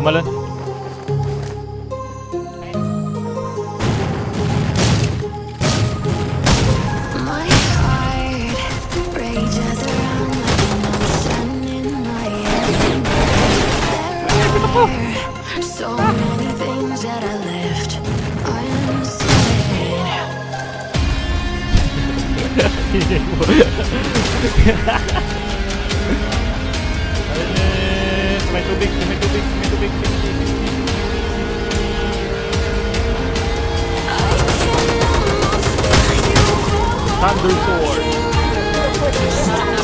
Nochmal lang. Yeah. tomato big, tomato big, big, Thunder Sword.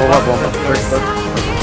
Well, that's.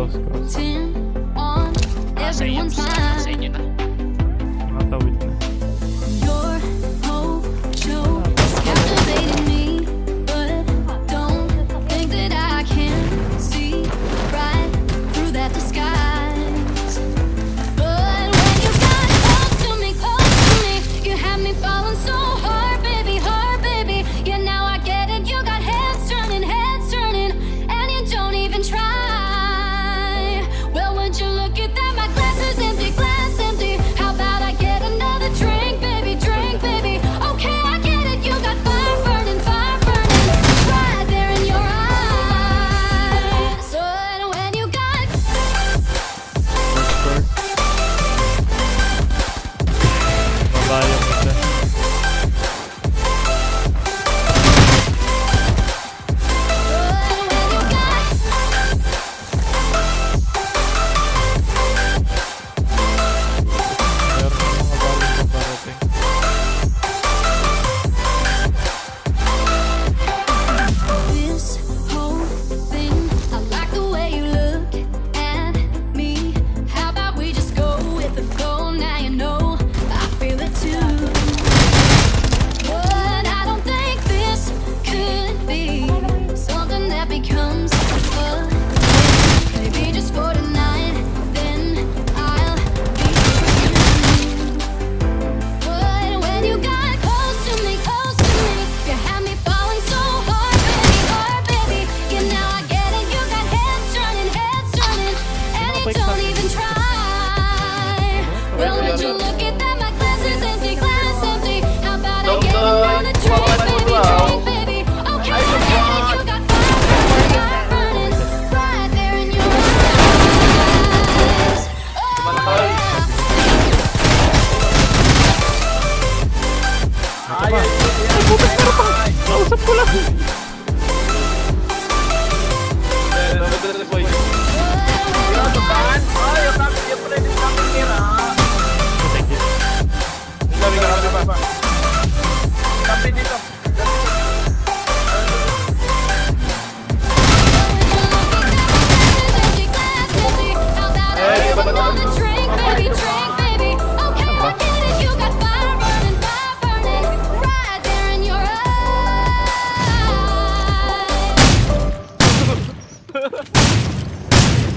yourselves.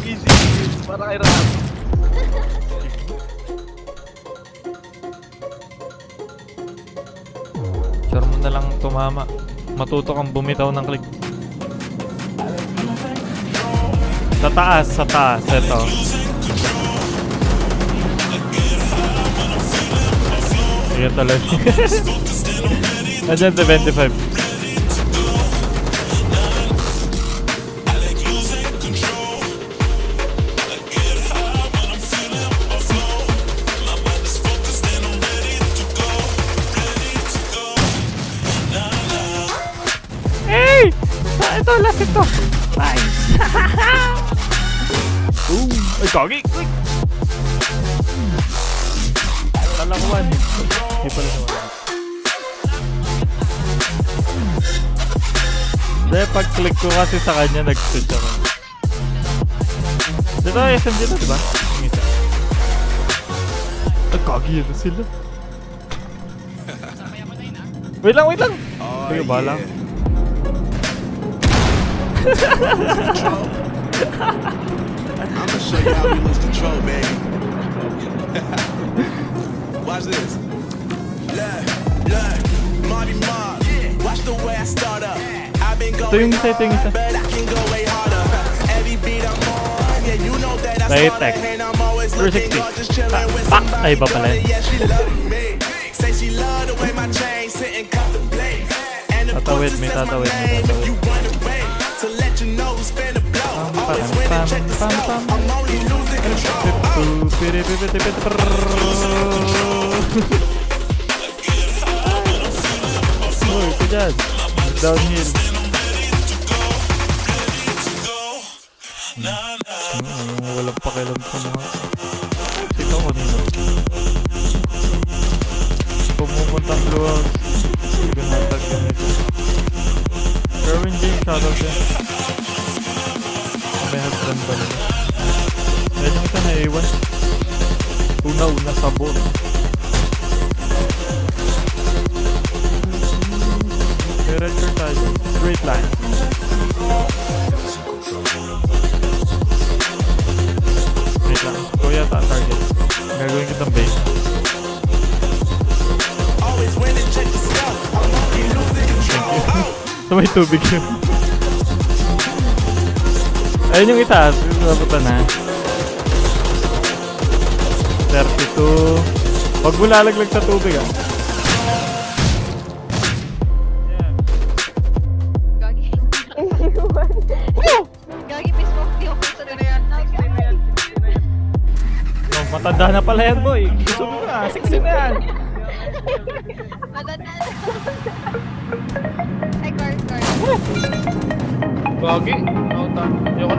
Easy. Para kay Ram. Sure mo na lang tumama. Matuto kang bumitaw ng click. Sa taas, sa taas. Ito. Sige tuloy. Nandiyan sa 25. Ito, last ito. Nice. Ooh, ay, kagi. Uy. Kala ko one. Hindi pala siya one. Dahil pag-click ko kasi sa kanya, nag-switch ako. Dito, SMG na, di ba? Yung isa. Ay, kagi yun sila. Wait lang, wait lang. Sige, bahala. I'ma show you how we lose control, baby. Watch this. Look, look, Marty Mark. Watch the way I start up. I've been going yung isa, ito yung isa. hard, but I can go way harder. Every beat I'm on, yeah, you know that I Right, started, tech. and I'm always looking 360. gorgeous, chilling with Ah, somebody. ay, iba pala yun. Yeah, she love me. Say she love the way my chain sit and contemplate. And of Tatawid, course it may says my name if you run control. Uy, ito dyan. Downhill. Hmm, walang pakialam sa mga... Ikaw kanina. Pumupuntang luwag. Hindi ko natag ganito. Kerwin James, shoutout yan. May husband ba nila? Yan yung isa na iwan. Una-una. May red shirt tayo. Straight line. Wait lang. Ikaw yata ang target. Gagawin kitang base. Always win and check the score. I'm only losing control. Sa may tubig yun. Ayun yung itaas. Napunta na. 32. Huwag mo lalaglag sa tubig ah. Matanda na pala yan boy. Gusto mo na. 16 na yan. Matanda na. Ay, guard, guard. Gagi. Ayoko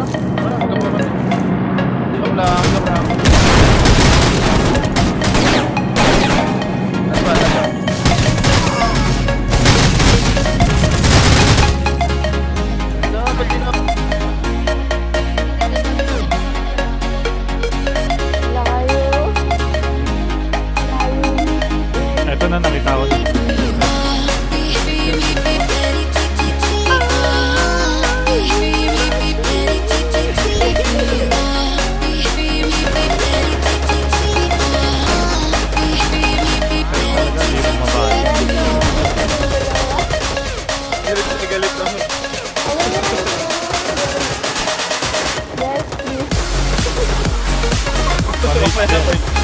na nakita ko. Na galit ako.